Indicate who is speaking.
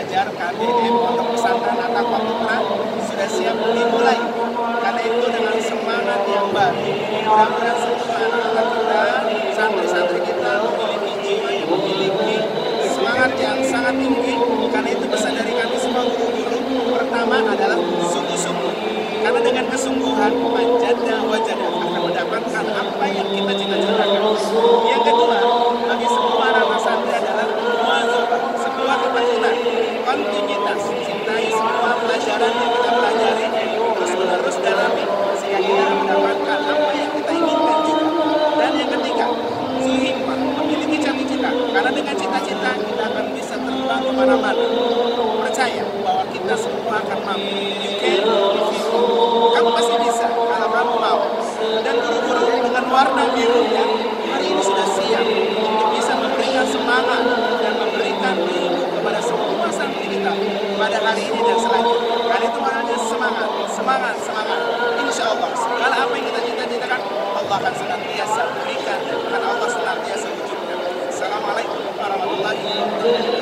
Speaker 1: belajar KBM untuk pesantren Atakwa Putra sudah siap dimulai. Karena itu dengan semangat yang baru, mudah-mudahan semua anak-anak kita, santri-santri kita memiliki jiwa yang memiliki semangat yang sangat tinggi. Karena itu pesan dari kami semua guru-guru pertama adalah sungguh-sungguh. Karena dengan kesungguhan, wajada mana-mana. Percaya bahwa kita semua akan mampu. You can. Kamu pasti bisa kalau kamu mau. Dan guru-guru dengan warna birunya hari ini sudah siap untuk bisa memberikan semangat dan memberikan ilmu kepada semua santri kita pada hari ini dan selanjutnya. Karena itu maknanya semangat, semangat, semangat. Insya Allah, segala apa yang kita cita-citakan, Allah akan senantiasa berikan dan akan Allah senantiasa wujudkan. Assalamualaikum warahmatullahi wabarakatuh.